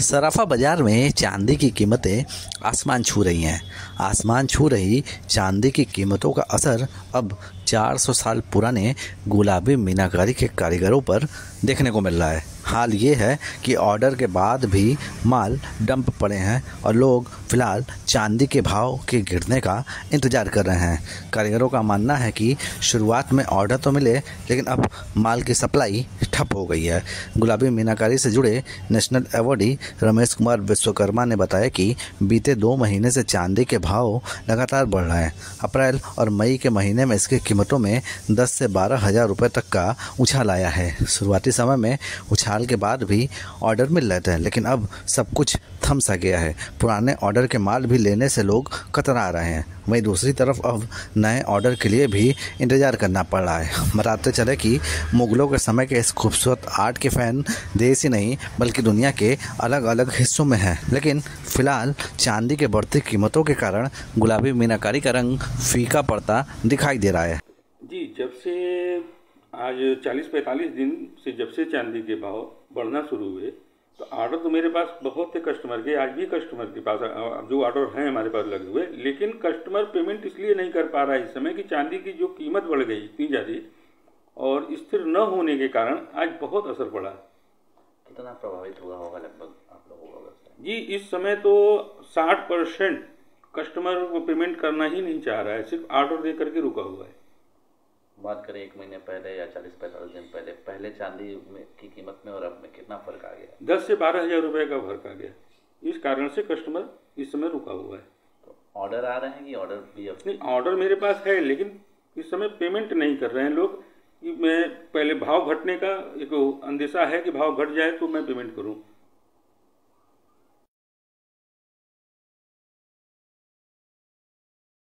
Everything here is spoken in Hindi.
सराफा बाज़ार में चांदी की कीमतें आसमान छू रही हैं। आसमान छू रही चांदी की कीमतों का असर अब 400 साल पुराने गुलाबी मीनाकारी के कारीगरों पर देखने को मिल रहा है। हाल ये है कि ऑर्डर के बाद भी माल डंप पड़े हैं और लोग फ़िलहाल चांदी के भाव के गिरने का इंतज़ार कर रहे हैं। कारीगरों का मानना है कि शुरुआत में ऑर्डर तो मिले, लेकिन अब माल की सप्लाई ठप हो गई है। गुलाबी मीनाकारी से जुड़े नेशनल अवार्डी रमेश कुमार विश्वकर्मा ने बताया कि बीते दो महीने से चांदी के भाव लगातार बढ़ रहे हैं। अप्रैल और मई के महीने में इसकी कीमतों में 10 से बारह हज़ार रुपये तक का उछाल आया है। शुरुआती समय में उछाल के बाद भी ऑर्डर मिल रहे थे, लेकिन अब सब कुछ थम सा गया है। पुराने ऑर्डर के माल भी लेने से लोग कतरा रहे हैं। वहीं दूसरी तरफ़ अब नए ऑर्डर के लिए भी इंतज़ार करना पड़ रहा है। बताते चले कि मुगलों के समय के इस खूबसूरत आर्ट के फ़ैन देश ही नहीं, बल्कि दुनिया के अलग अलग हिस्सों में हैं। लेकिन फ़िलहाल चांदी के बढ़ती कीमतों के कारण गुलाबी मीनाकारी का रंग फीका पड़ता दिखाई दे रहा है। जी, जब से आज 40-45 दिन से जब से चांदी के भाव बढ़ना शुरू हुए तो ऑर्डर तो मेरे पास बहुत थे कस्टमर के आज भी कस्टमर के पास जो ऑर्डर हैं हमारे पास लगे हुए लेकिन कस्टमर पेमेंट इसलिए नहीं कर पा रहा है इस समय कि चांदी की जो कीमत बढ़ गई इतनी ज़्यादा और स्थिर न होने के कारण आज बहुत असर पड़ा। कितना प्रभावित हुआ होगा लगभग आप लोगों का जी इस समय तो साठ परसेंट कस्टमर को पेमेंट करना ही नहीं चाह रहा है सिर्फ़ ऑर्डर दे करके रुका हुआ है। बात करें एक महीने पहले या चालीस पैंतालीस दिन पहले पहले चांदी में की कीमत में और अब में कितना फ़र्क आ गया? दस से बारह हज़ार रुपये का फ़र्क आ गया। इस कारण से कस्टमर इस समय रुका हुआ है। तो ऑर्डर आ रहे हैं कि ऑर्डर भी अब नहीं ऑर्डर मेरे पास है लेकिन इस समय पेमेंट नहीं कर रहे हैं लोग। कि मैं पहले भाव घटने का एक अंदेशा है कि भाव घट जाए तो मैं पेमेंट करूँ।